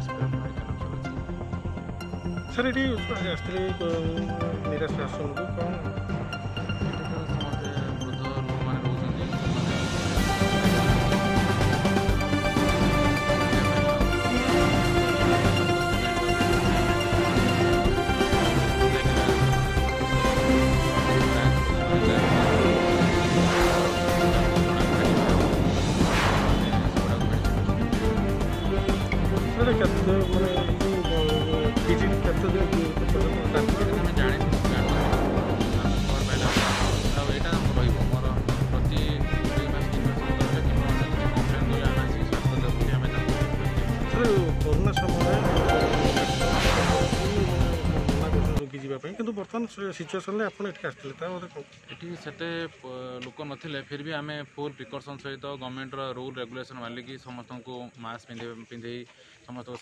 sir করতে মানে কিছু করতে बर्त सिचुएसन एउटा त्यस्तो लोक नै फेरि आमे फुल प्रिकसन सहित गभर्नमेन्ट रुल रेगुलेसन मालिकि समस्तु मास्क पिन्ध पिन्ध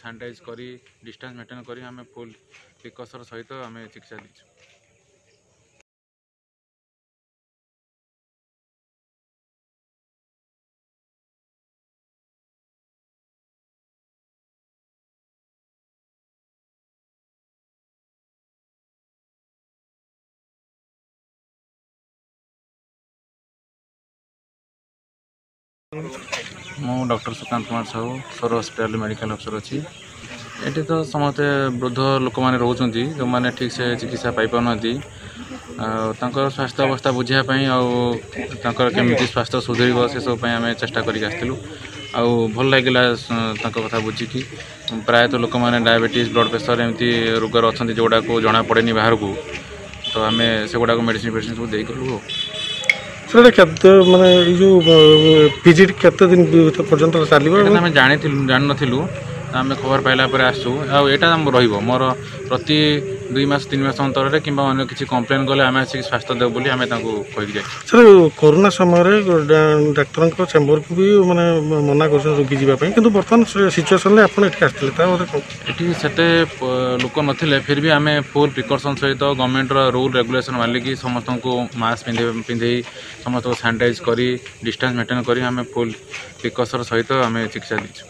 सानिटाइज गरिस्टान्स मेन्टेन गरि आम फुल प्रिकसन सहित आम चिकित्सा ମୁଁ doctor Sukanta Kumar Sahu Soro hospital medical officer ଅଛି ଏଠି ତ ସମସ୍ତେ ବୃଦ୍ଧ ଲୋକମାନେ ରହୁଛନ୍ତି ଯେଉଁମାନେ ଠିକ୍ସେ ଚିକିତ୍ସା ପାଇପାରୁନାହାନ୍ତି ଆଉ ତାଙ୍କର ସ୍ୱାସ୍ଥ୍ୟ ଅବସ୍ଥା ବୁଝିବା ପାଇଁ ଆଉ ତାଙ୍କର କେମିତି ସ୍ୱାସ୍ଥ୍ୟ ସୁଧୁରିବ ସେସବୁ ପାଇଁ ଆମେ ଚେଷ୍ଟା କରିକି ଆସିଥିଲୁ ଆଉ ଭଲ ଲାଗିଲା ତାଙ୍କ କଥା ବୁଝିକି ପ୍ରାୟତଃ ଲୋକମାନେ ଡାଇବେଟିସ୍ ବ୍ଲଡ଼ ପ୍ରେସର ଏମିତି ରୋଗରେ ଅଛନ୍ତି ଯେଉଁଗୁଡ଼ାକୁ ଜଣାପଡ଼େନି ବାହାରକୁ ତ ଆମେ ସେଗୁଡ଼ାକ ମେଡ଼ିସିନ୍ ଫେଡ଼ିସିନ୍ ସବୁ ଦେଇଗଲୁ ଆଉ ସେଇଟା କେତେ ମାନେ ଏଇ ଯେଉଁ ଭିଜିଟ୍ କେତେ ଦିନ ପର୍ଯ୍ୟନ୍ତ ଚାଲିବ ଆମେ ଜାଣିଥିଲୁ ଜାଣିନଥିଲୁ ଆମେ ଖବର ପାଇଲା ପରେ ଆସୁ ଆଉ ଏଇଟା ଆମ ରହିବ ମୋର ପ୍ରତି দুই মাস তিন মাস অন্তরে কিংবা অন্য কিছু কমপ্লেন কলে আমি আসিকি স্বাস্থ্য দেব বলে আমি তাকে কইকি যাই স্যার করোনা সময়ের ডাক্তারଙ୍କ চেম্বরକୁ ବି ମାନେ ମନା କରୁଛନ୍ତି ରୋଗୀ ଯିବା ପାଇଁ କିନ୍ତୁ ବର୍ତ୍ତମାନ ସିଚୁଏସନ୍ରେ ଆପଣ ଏଠି ଆସିଥିଲେ ତା ମୋତେ ଏଠି ସେତେ ଲୋକ ନଥିଲେ ଫିର୍ ବି ଆମେ ଫୁଲ୍ ପ୍ରିକସନ୍ ସହିତ ଗଭର୍ଣ୍ଣମେଣ୍ଟର ରୁଲ୍ ରେଗୁଲେସନ୍ ମାନିକି ସମସ୍ତଙ୍କୁ ମାସ୍କ ପିନ୍ଧେଇ ପିନ୍ଧେଇ ସମସ୍ତଙ୍କୁ ସାନିଟାଇଜ୍ କରି ଡିଷ୍ଟାନ୍ସ ମେଣ୍ଟେନ୍ କରି ଆମେ ଫୁଲ୍ ପ୍ରିକସନ୍ ସହିତ ଆମେ ଚିକିତ୍ସା ଦେଇଛୁ